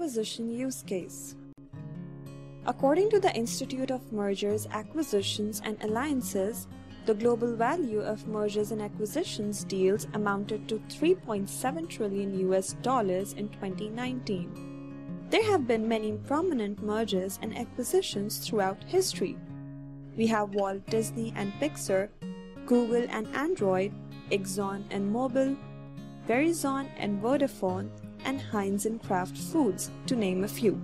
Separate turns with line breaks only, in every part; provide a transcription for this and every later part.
acquisition use case. According to the Institute of Mergers, Acquisitions and Alliances, the global value of mergers and acquisitions deals amounted to 3.7 trillion US dollars in 2019. There have been many prominent mergers and acquisitions throughout history. We have Walt Disney and Pixar, Google and Android, Exxon and Mobil, Verizon and Vodafone, and Heinz and Kraft Foods, to name a few.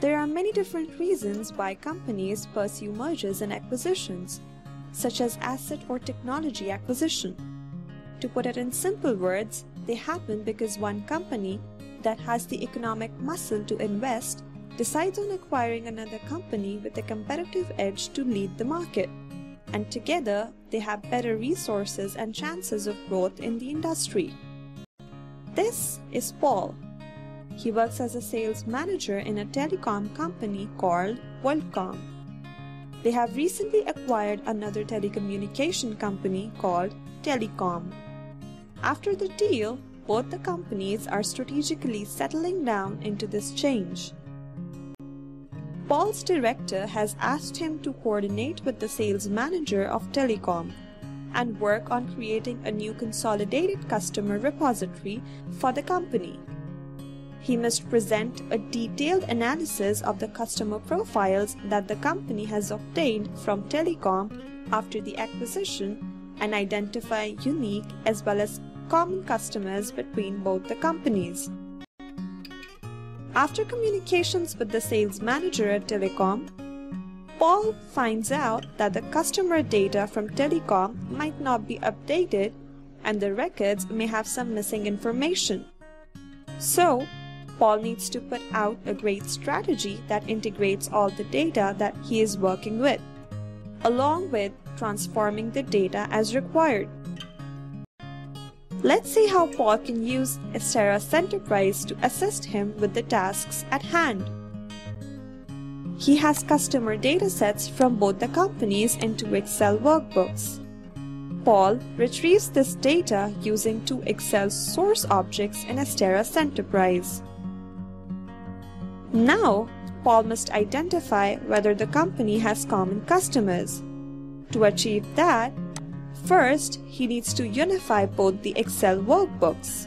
There are many different reasons why companies pursue mergers and acquisitions, such as asset or technology acquisition. To put it in simple words, they happen because one company that has the economic muscle to invest decides on acquiring another company with a competitive edge to lead the market. And together, they have better resources and chances of growth in the industry. This is Paul, he works as a sales manager in a telecom company called WorldCom. They have recently acquired another telecommunication company called Telecom. After the deal, both the companies are strategically settling down into this change. Paul's director has asked him to coordinate with the sales manager of Telecom and work on creating a new consolidated customer repository for the company. He must present a detailed analysis of the customer profiles that the company has obtained from Telecom after the acquisition and identify unique as well as common customers between both the companies. After communications with the sales manager at Telecom, Paul finds out that the customer data from Telecom might not be updated and the records may have some missing information. So, Paul needs to put out a great strategy that integrates all the data that he is working with, along with transforming the data as required. Let's see how Paul can use Astera Centerprise to assist him with the tasks at hand. He has customer datasets from both the companies into Excel workbooks. Paul retrieves this data using two Excel source objects in Astera Centerprise. Now, Paul must identify whether the company has common customers. To achieve that, first he needs to unify both the Excel workbooks.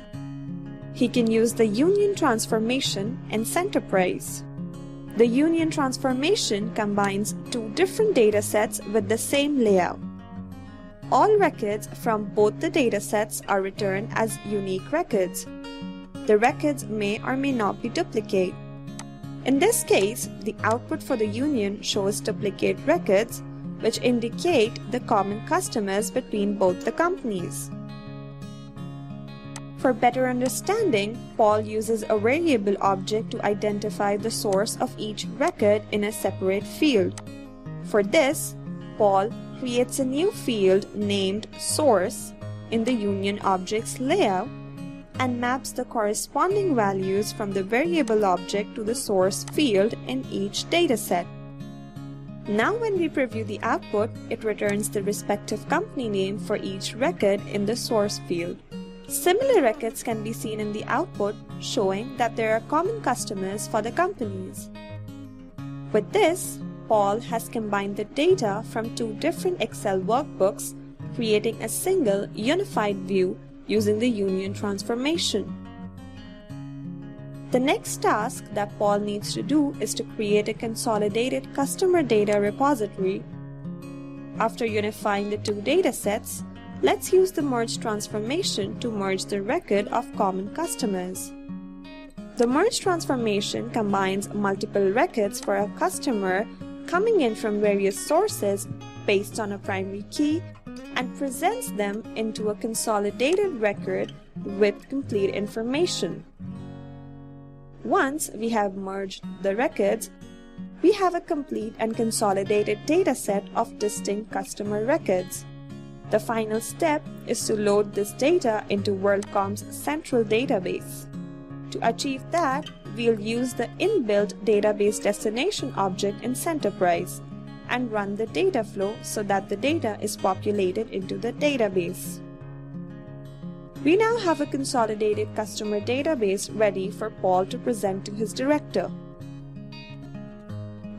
He can use the Union transformation and Centerprise. The Union transformation combines two different datasets with the same layout. All records from both the datasets are returned as unique records. The records may or may not be duplicate. In this case, the output for the union shows duplicate records, which indicate the common customers between both the companies. For better understanding, Paul uses a variable object to identify the source of each record in a separate field. For this, Paul creates a new field named source in the union object's layout and maps the corresponding values from the variable object to the source field in each dataset. Now when we preview the output, it returns the respective company name for each record in the source field. Similar records can be seen in the output showing that there are common customers for the companies. With this, Paul has combined the data from two different Excel workbooks, creating a single unified view using the union transformation. The next task that Paul needs to do is to create a consolidated customer data repository. After unifying the two datasets, let's use the merge transformation to merge the record of common customers. The merge transformation combines multiple records for a customer coming in from various sources based on a primary key and presents them into a consolidated record with complete information. Once we have merged the records, we have a complete and consolidated dataset of distinct customer records. The final step is to load this data into WorldCom's central database. To achieve that, we'll use the inbuilt database destination object in Centerprise and run the data flow so that the data is populated into the database. We now have a consolidated customer database ready for Paul to present to his director.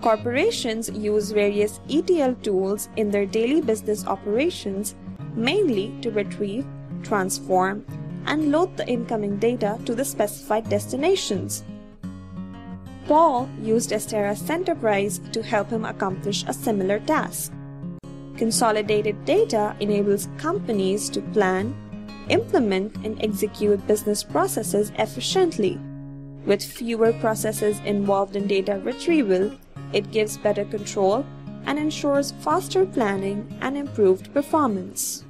Corporations use various ETL tools in their daily business operations mainly to retrieve, transform, and load the incoming data to the specified destinations. Paul used Astera Centerprise to help him accomplish a similar task. Consolidated data enables companies to plan, implement, and execute business processes efficiently. With fewer processes involved in data retrieval, it gives better control and ensures faster planning and improved performance.